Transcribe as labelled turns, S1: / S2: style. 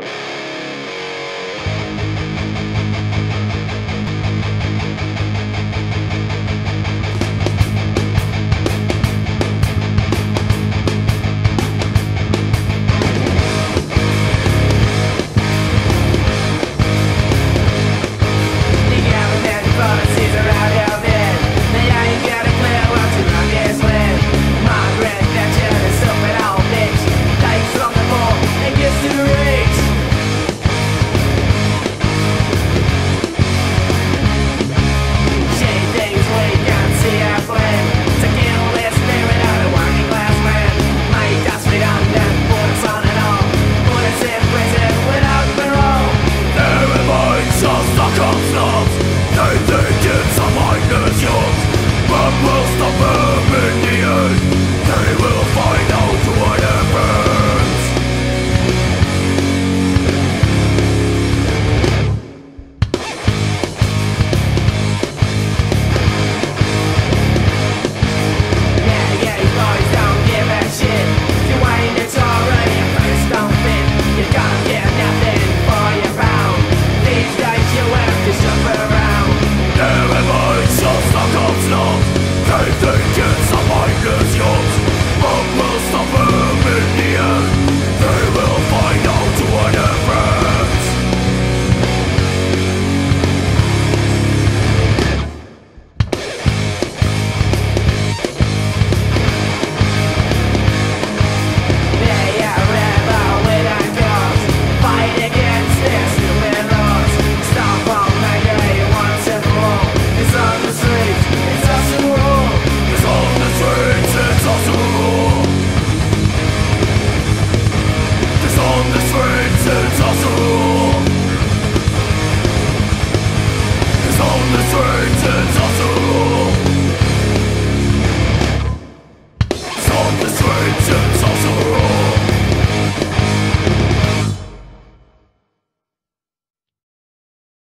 S1: you